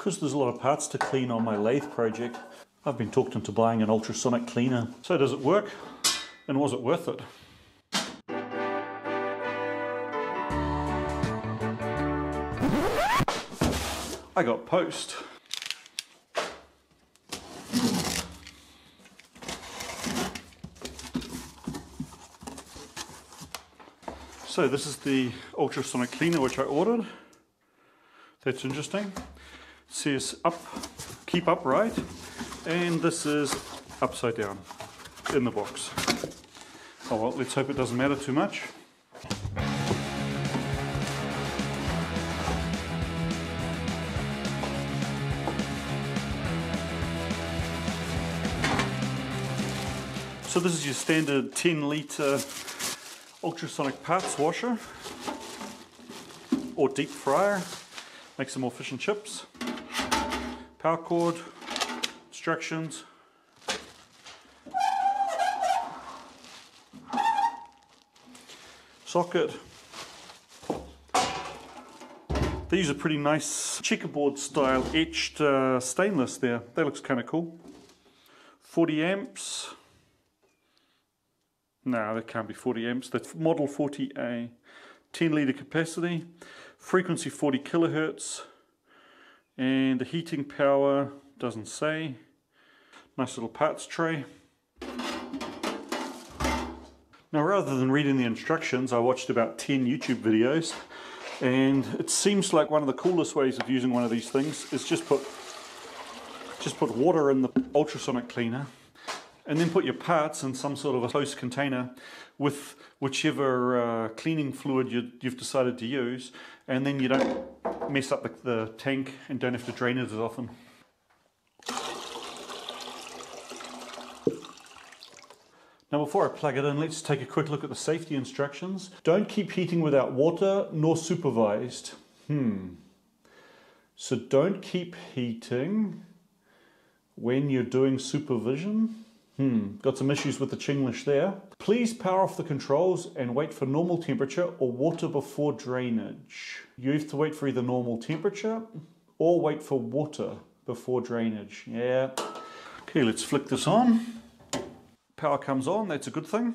Because there's a lot of parts to clean on my lathe project, I've been talked into buying an ultrasonic cleaner. So does it work? And was it worth it? I got post. So this is the ultrasonic cleaner which I ordered. That's interesting. Says up, keep upright, and this is upside down in the box. Oh well, let's hope it doesn't matter too much. So this is your standard 10 litre ultrasonic parts washer or deep fryer. Make some more fish and chips. Power cord, instructions. Socket. They use a pretty nice checkerboard style etched uh, stainless there. That looks kind of cool. 40 amps. No, that can't be 40 amps. That's model 40A. 10 litre capacity, frequency 40 kilohertz, and the heating power doesn't say. Nice little parts tray. Now rather than reading the instructions, I watched about 10 YouTube videos and it seems like one of the coolest ways of using one of these things is just put just put water in the ultrasonic cleaner and then put your parts in some sort of a closed container with whichever uh, cleaning fluid you, have decided to use and then you don't mess up the, the tank and don't have to drain it as often. Now before I plug it in, let's take a quick look at the safety instructions. Don't keep heating without water nor supervised. Hmm. So don't keep heating when you're doing supervision. Hmm, got some issues with the Chinglish there. Please power off the controls and wait for normal temperature or water before drainage. You have to wait for either normal temperature or wait for water before drainage. Yeah. Okay, let's flick this on. Power comes on, that's a good thing.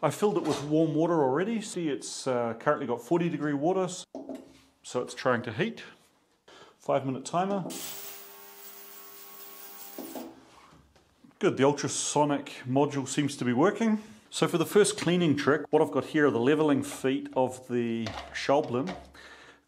I filled it with warm water already. See, it's uh, currently got 40 degree water, so it's trying to heat. Five minute timer. Good, the ultrasonic module seems to be working. So for the first cleaning trick, what I've got here are the leveling feet of the Schaublin.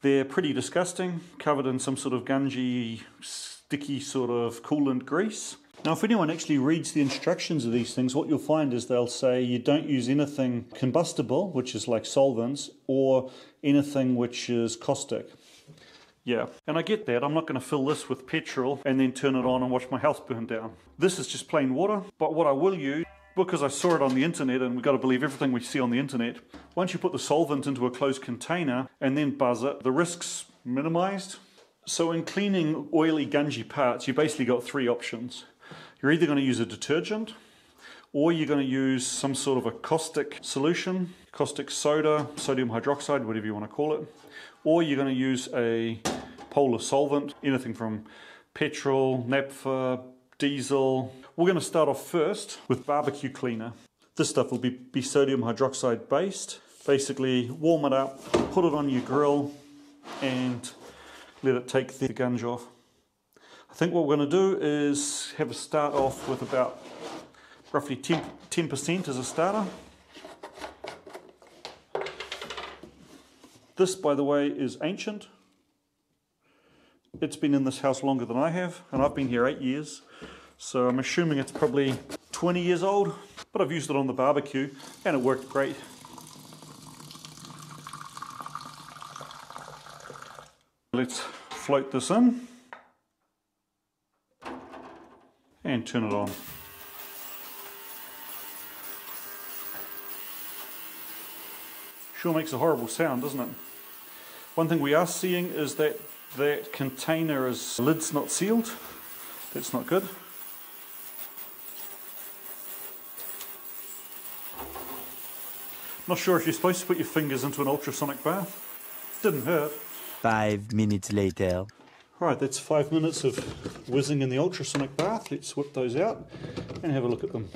They're pretty disgusting, covered in some sort of gungy, sticky sort of coolant grease. Now if anyone actually reads the instructions of these things, what you'll find is they'll say you don't use anything combustible, which is like solvents, or anything which is caustic. Yeah, and I get that. I'm not going to fill this with petrol and then turn it on and watch my house burn down. This is just plain water, but what I will use, because I saw it on the internet and we've got to believe everything we see on the internet, once you put the solvent into a closed container and then buzz it, the risk's minimized. So in cleaning oily, gungy parts, you basically got three options. You're either going to use a detergent, or you're going to use some sort of a caustic solution, caustic soda, sodium hydroxide, whatever you want to call it, or you're going to use a polar solvent, anything from petrol, naphtha, diesel. We're going to start off first with barbecue cleaner. This stuff will be, be sodium hydroxide based. Basically warm it up, put it on your grill and let it take the gunge off. I think what we're going to do is have a start off with about roughly 10, 10% as a starter. This, by the way, is ancient. It's been in this house longer than I have, and I've been here eight years. So I'm assuming it's probably 20 years old, but I've used it on the barbecue and it worked great. Let's float this in and turn it on. Sure makes a horrible sound, doesn't it? One thing we are seeing is that that container is lid's not sealed. That's not good. Not sure if you're supposed to put your fingers into an ultrasonic bath. Didn't hurt. Five minutes later. Alright, that's five minutes of whizzing in the ultrasonic bath. Let's whip those out and have a look at them.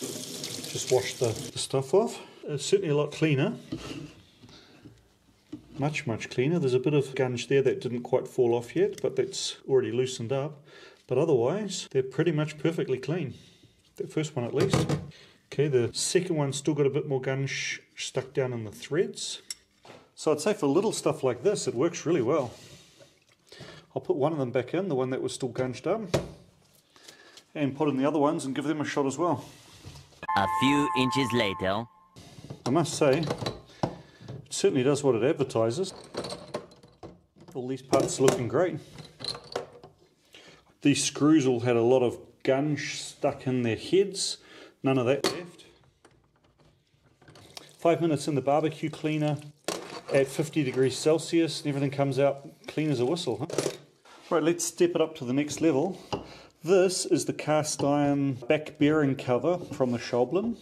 Just wash the, the stuff off. It's certainly a lot cleaner. Much, much cleaner. There's a bit of gunge there that didn't quite fall off yet, but that's already loosened up. But otherwise, they're pretty much perfectly clean. The first one at least. Okay, the second one's still got a bit more gunge stuck down in the threads. So I'd say for little stuff like this, it works really well. I'll put one of them back in, the one that was still gunged up, and put in the other ones and give them a shot as well. A few inches later. I must say, it certainly does what it advertises. All these parts are looking great. These screws all had a lot of gunge stuck in their heads. None of that left. Five minutes in the barbecue cleaner at 50 degrees Celsius and everything comes out clean as a whistle. Huh? Right, let's step it up to the next level. This is the cast iron back bearing cover from the Schaublin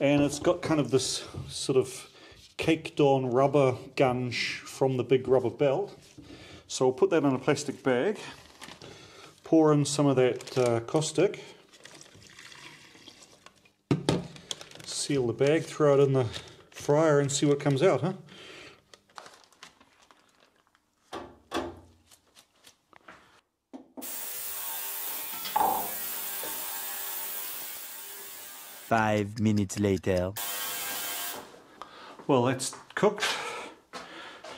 and it's got kind of this sort of caked on rubber gunge from the big rubber belt. So I'll put that in a plastic bag, pour in some of that uh, caustic, seal the bag, throw it in the fryer and see what comes out, huh? Five minutes later. Well, that's cooked.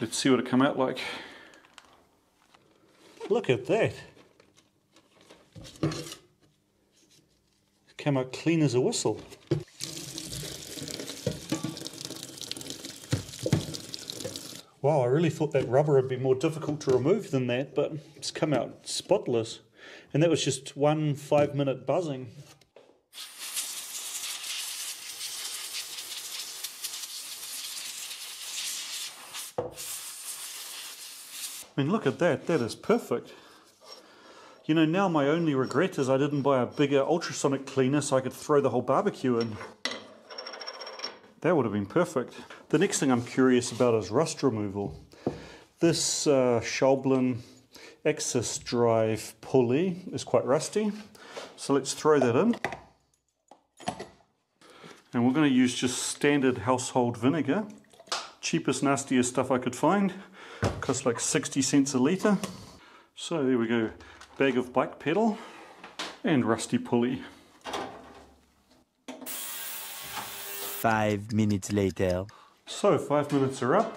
Let's see what it come out like. Look at that. It came out clean as a whistle. Wow, I really thought that rubber would be more difficult to remove than that, but it's come out spotless. And that was just one five minute buzzing. I mean, look at that. That is perfect. You know, now my only regret is I didn't buy a bigger ultrasonic cleaner so I could throw the whole barbecue in. That would have been perfect. The next thing I'm curious about is rust removal. This uh, Schaublin Axis drive pulley is quite rusty. So let's throw that in. And we're going to use just standard household vinegar. Cheapest, nastiest stuff I could find. Costs like 60 cents a litre. So there we go. Bag of bike pedal and rusty pulley. Five minutes later. So five minutes are up.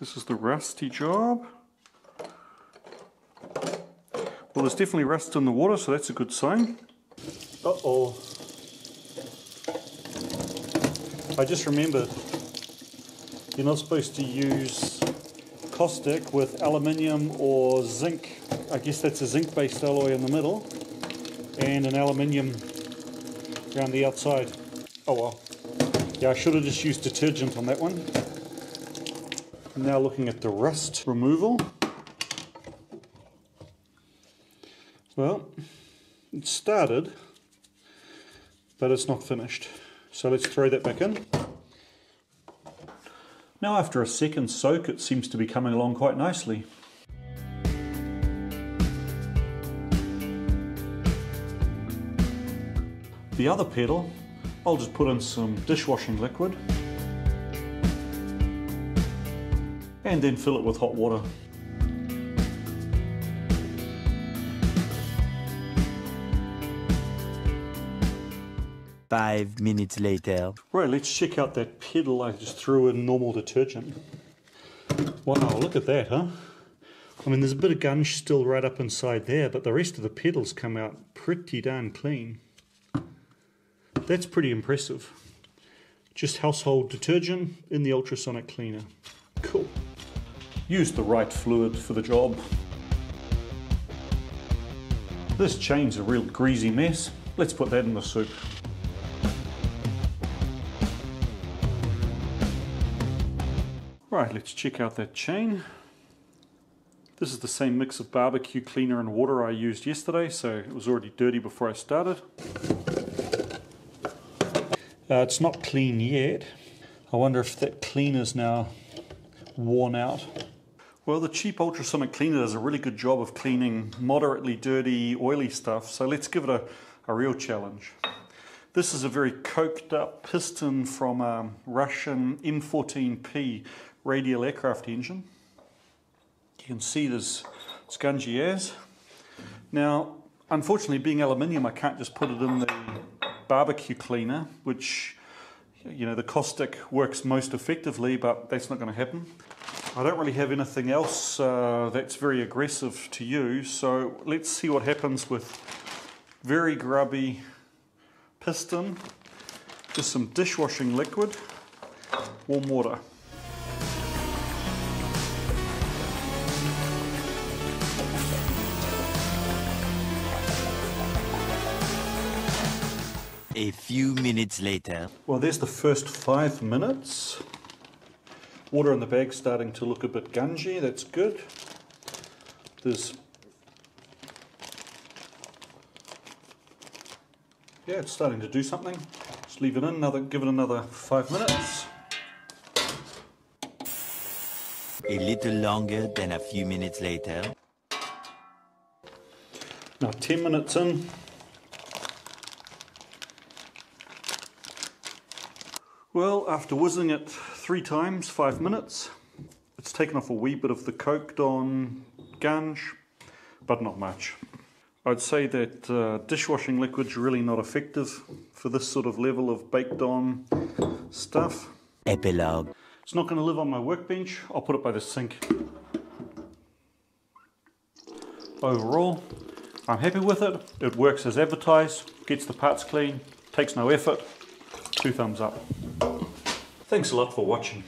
This is the rusty job. Well, there's definitely rust in the water, so that's a good sign. Uh-oh. I just remembered you're not supposed to use caustic with aluminium or zinc. I guess that's a zinc-based alloy in the middle and an aluminium around the outside. Oh well. Yeah, I should have just used detergent on that one. Now looking at the rust removal. Well, it started, but it's not finished. So let's throw that back in. Now after a second soak it seems to be coming along quite nicely. The other pedal, I'll just put in some dishwashing liquid and then fill it with hot water. Five minutes later. Right, let's check out that pedal I just threw in normal detergent. Wow, look at that, huh? I mean, there's a bit of gunge still right up inside there, but the rest of the pedals come out pretty darn clean. That's pretty impressive. Just household detergent in the ultrasonic cleaner. Cool. Use the right fluid for the job. This chain's a real greasy mess. Let's put that in the soup. Right, let's check out that chain. This is the same mix of barbecue cleaner and water I used yesterday, so it was already dirty before I started. Uh, it's not clean yet. I wonder if that cleaner's now worn out. Well, the cheap ultrasonic cleaner does a really good job of cleaning moderately dirty, oily stuff, so let's give it a, a real challenge. This is a very coked up piston from a Russian M14P radial aircraft engine. You can see there's scungy as. Now, unfortunately, being aluminium, I can't just put it in the barbecue cleaner, which, you know, the caustic works most effectively, but that's not going to happen. I don't really have anything else uh, that's very aggressive to use, so let's see what happens with very grubby piston, just some dishwashing liquid, warm water. A few minutes later. Well, there's the first five minutes. Water in the bag starting to look a bit gungy, that's good. There's Yeah, it's starting to do something. Just leave it in, another, give it another five minutes. A little longer than a few minutes later. Now 10 minutes in. Well, after whizzing it three times, five minutes, it's taken off a wee bit of the coked on gunge, but not much. I'd say that uh, dishwashing liquid's really not effective for this sort of level of baked on stuff. Epilogue. It's not going to live on my workbench. I'll put it by the sink. Overall, I'm happy with it. It works as advertised, gets the parts clean, takes no effort. Two thumbs up. Thanks a lot for watching.